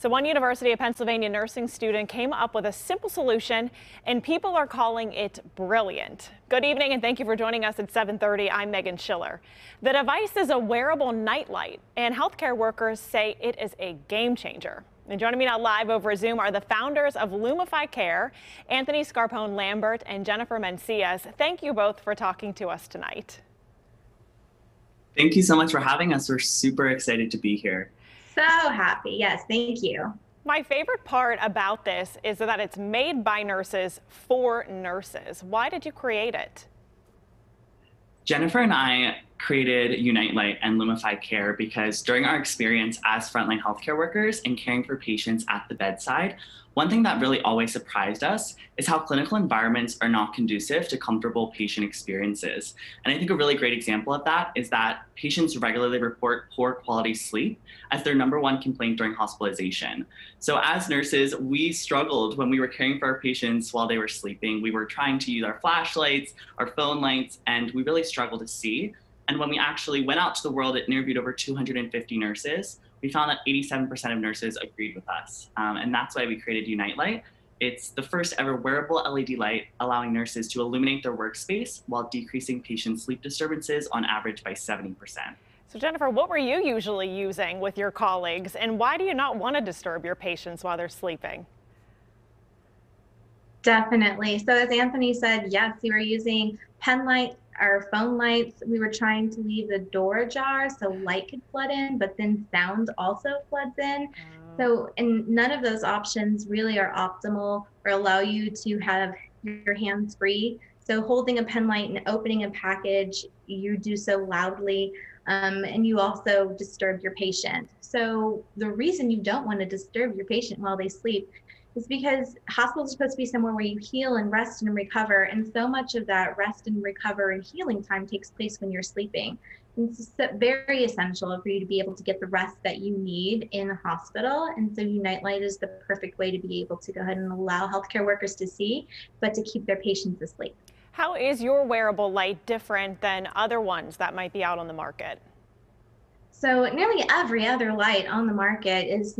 So one University of Pennsylvania nursing student came up with a simple solution and people are calling it brilliant. Good evening and thank you for joining us at 730. I'm Megan Schiller. The device is a wearable nightlight and healthcare workers say it is a game changer. And joining me now live over Zoom are the founders of Lumify Care, Anthony Scarpone Lambert and Jennifferre Mancillas. Thank you both for talking to us tonight. Thank you so much for having us. We're super excited to be here. So happy. Yes, thank you. My favorite part about this is that it's made by nurses for nurses. Why did you create it? Jennifferre and I created Unite Light and Lumify Care because during our experience as frontline healthcare workers and caring for patients at the bedside, one thing that really always surprised us is how clinical environments are not conducive to comfortable patient experiences. And I think a really great example of that is that patients regularly report poor quality sleep as their number one complaint during hospitalization. So as nurses, we struggled when we were caring for our patients while they were sleeping. We were trying to use our flashlights, our phone lights, and we really struggled to see. And when we actually went out to the world and interviewed over 250 nurses, we found that 87% of nurses agreed with us. Um, and that's why we created Unite Light. It's the first ever wearable LED light allowing nurses to illuminate their workspace while decreasing patient sleep disturbances on average by 70%. So Jennifferre, what were you usually using with your colleagues and why do you not want to disturb your patients while they're sleeping? Definitely. So as Anthony said, yes, we were using pen light our phone lights, we were trying to leave the door ajar so light could flood in, but then sound also floods in. Oh. So, and none of those options really are optimal or allow you to have your hands free. So, holding a pen light and opening a package, you do so loudly. Um, and you also disturb your patient. So, the reason you don't want to disturb your patient while they sleep is because hospitals are supposed to be somewhere where you heal and rest and recover. And so much of that rest and recover and healing time takes place when you're sleeping. And it's very essential for you to be able to get the rest that you need in a hospital. And so Unite Light is the perfect way to be able to go ahead and allow healthcare workers to see, but to keep their patients asleep. How is your wearable light different than other ones that might be out on the market? So nearly every other light on the market is,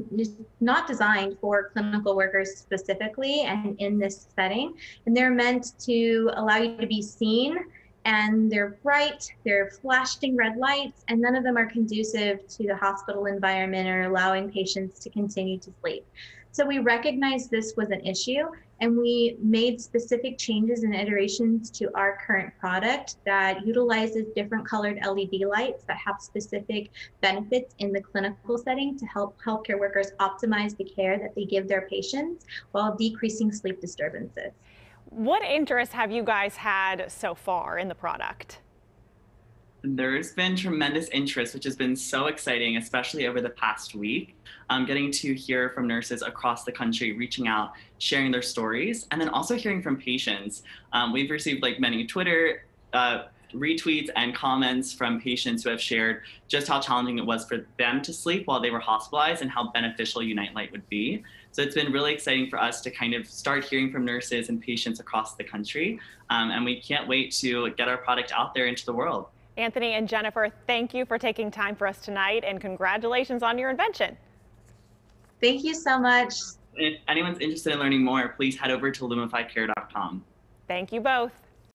not designed for clinical workers specifically and in this setting. And they're meant to allow you to be seen and they're bright, they're flashing red lights, and none of them are conducive to the hospital environment or allowing patients to continue to sleep. So we recognized this was an issue and we made specific changes and iterations to our current product that utilizes different colored LED lights that have specific benefits in the clinical setting to help healthcare workers optimize the care that they give their patients while decreasing sleep disturbances. What interest have you guys had so far in the product? There's been tremendous interest, which has been so exciting, especially over the past week. Um, getting to hear from nurses across the country reaching out, sharing their stories, and then also hearing from patients. Um, we've received like many Twitter uh, retweets and comments from patients who have shared just how challenging it was for them to sleep while they were hospitalized and how beneficial Unite Light would be. So it's been really exciting for us to kind of start hearing from nurses and patients across the country. Um, and we can't wait to get our product out there into the world. Anthony and Jennifferre, thank you for taking time for us tonight and congratulations on your invention. Thank you so much. If anyone's interested in learning more, please head over to lumifycare.com. Thank you both.